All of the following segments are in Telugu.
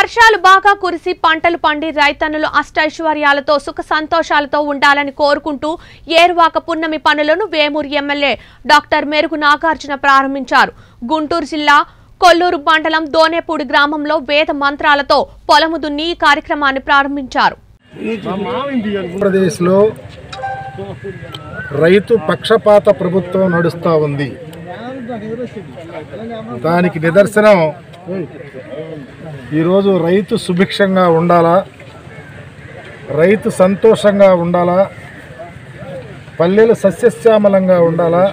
వర్షాలు బాగా కురిసి పంటలు పండి రైతన్నులు అష్టైశ్వర్యాలతో సుఖ సంతోషాలతో ఉండాలని కోరుకుంటూ ఏరువాక పున్నమి పనులను వేమూరు ఎమ్మెల్యే డాక్టర్ మెరుగు నాగార్జున ప్రారంభించారు. గుంటూరు జిల్లా కొల్లూరు మండలం దోనేపూడి గ్రామంలో వేద మంత్రాలతో పొలము దున్ని ఈ కార్యక్రమాన్ని ప్రారంభించారు. ఆంధ్రప్రదేశ్లో రైతు పక్షపాత ప్రభుత్వం నడుస్తూ ఉంది. దానికి నిదర్శనం ఈరోజు రైతు సుభిక్షంగా ఉండాలా? రైతు సంతోషంగా ఉండాలా? పల్లెలు సస్యశ్యామలంగా ఉండాలా?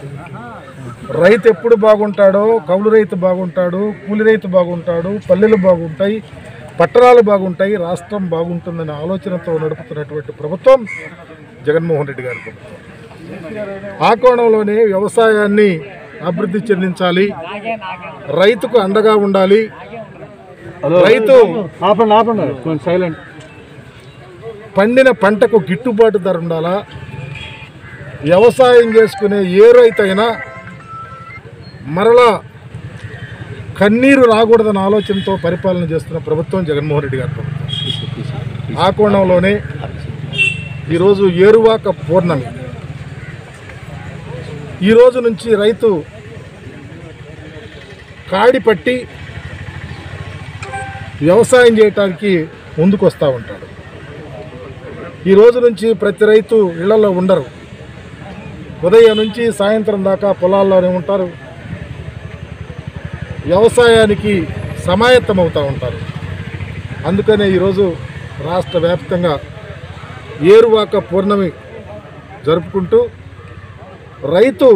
రైతు ఎప్పుడు బాగుంటాడో కౌలు రైతు బాగుంటాడు కూలి రైతు బాగుంటాడు పల్లెలు బాగుంటాయి పట్టణాలు బాగుంటాయి రాష్ట్రం బాగుంటుందనే ఆలోచనతో నడుపుతున్నటువంటి ప్రభుత్వం జగన్మోహన్ రెడ్డి గారి ప్రభుత్వం. ఆ కోణంలోనే వ్యవసాయాన్ని అభివృద్ధి చెందించాలి. రైతుకు అండగా ఉండాలి. రైతు ఆపండి ఆపండి. కొంచెం సైలెంట్ పండిన పంటకు గిట్టుబాటు ధర ఉండాలా? వ్యవసాయం చేసుకునే ఏ రైతు అయినా మరలా కన్నీరు రాకూడదన్న ఆలోచనతో పరిపాలన చేస్తున్న ప్రభుత్వం జగన్మోహన్ రెడ్డి గారి ప్రభుత్వం. ఆ కోణంలోనే ఈరోజు ఏరువాక పూర్ణమి. ఈ రోజు నుంచి రైతు కాడి పట్టి వ్యవసాయం చేయటానికి ముందుకు వస్తూ ఉంటాడు. ఈ రోజు నుంచి ప్రతి రైతు ఇళ్ళలో ఉండరు. ఉదయం నుంచి సాయంత్రం దాకా పొలాల్లోనే ఉంటారు. వ్యవసాయానికి సమాయత్తమవుతూ ఉంటారు. అందుకనే ఈరోజు రాష్ట్ర వ్యాప్తంగా ఏరువాక పూర్ణమి జరుపుకుంటూ రైతు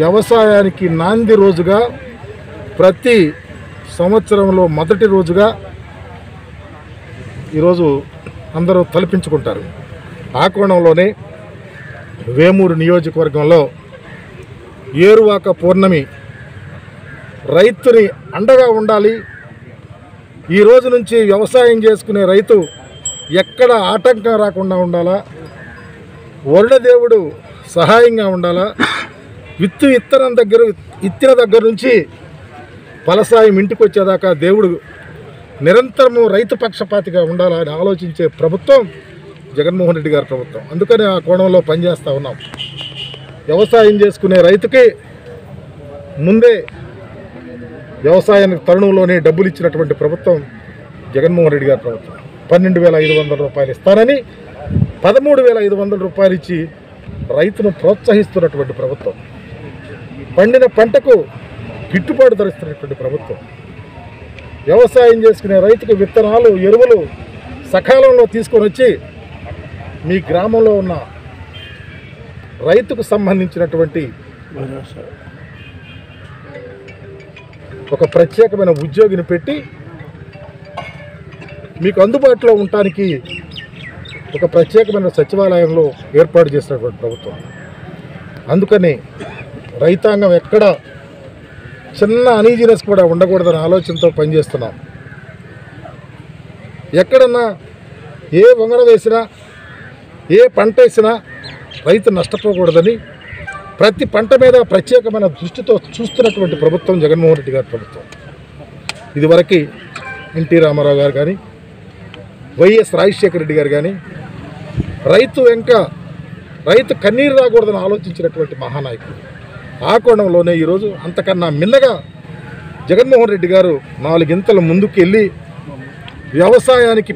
వ్యవసాయానికి నాంది రోజుగా ప్రతి సంవత్సరంలో మొదటి రోజుగా ఈరోజు అందరూ తలపించుకుంటారు. ఆ కోణంలోనే వేమూరు నియోజకవర్గంలో ఏరువాక పూర్ణమి రైతుని అండగా ఉండాలి. ఈ రోజు నుంచి వ్యవసాయం చేసుకునే రైతు ఎక్కడ ఆటంకం రాకుండా ఉండాలా? వరుణదేవుడు సహాయంగా ఉండాలా? విత్తు విత్తనం దగ్గర ఇత్తిన దగ్గర నుంచి ఫలసాయం ఇంటికి వచ్చేదాకా దేవుడు నిరంతరము రైతు పక్షపాతిగా ఉండాలని ఆలోచించే ప్రభుత్వం జగన్మోహన్ రెడ్డి గారి ప్రభుత్వం. అందుకని ఆ కోణంలో పనిచేస్తూ ఉన్నాం. వ్యవసాయం చేసుకునే రైతుకి ముందే వ్యవసాయానికి తరుణంలోనే డబ్బులు ఇచ్చినటువంటి ప్రభుత్వం జగన్మోహన్ రెడ్డి గారి ప్రభుత్వం. పన్నెండు వేల ఐదు వందల రూపాయలు ఇస్తానని పదమూడు వేల ఐదు వందల రూపాయలు ఇచ్చి రైతును ప్రోత్సహిస్తున్నటువంటి ప్రభుత్వం. పండిన పంటకు గిట్టుబాటు ధరిస్తున్నటువంటి ప్రభుత్వం. వ్యవసాయం చేసుకునే రైతుకు విత్తనాలు ఎరువులు సకాలంలో తీసుకొని వచ్చి మీ గ్రామంలో ఉన్న రైతుకు సంబంధించినటువంటి ఒక ప్రత్యేకమైన ఉద్యోగిని పెట్టి మీకు అందుబాటులో ఉండటానికి ఒక ప్రత్యేకమైన సచివాలయంలో ఏర్పాటు చేసినటువంటి ప్రభుత్వం. అందుకని రైతాంగం ఎక్కడ చిన్న అనీజినెస్ కూడా ఉండకూడదనే ఆలోచనతో పనిచేస్తున్నాం. ఎక్కడన్నా ఏ వంగడ వేసినా ఏ పంట వేసినా రైతు నష్టపోకూడదని ప్రతి పంట మీద ప్రత్యేకమైన దృష్టితో చూస్తున్నటువంటి ప్రభుత్వం జగన్మోహన్ రెడ్డి గారి ప్రభుత్వం. ఇదివరకు ఎన్టీ రామారావు గారు కానీ వైఎస్ రాజశేఖర రెడ్డి గారు కానీ రైతు వెంక రైతు కన్నీరు రాకూడదని ఆలోచించినటువంటి మహానాయకుడు. ఆ కోణంలోనే ఈరోజు అంతకన్నా మిన్నగా జగన్మోహన్ రెడ్డి గారు నాలుగింతల ముందుకు వెళ్ళి వ్యవసాయానికి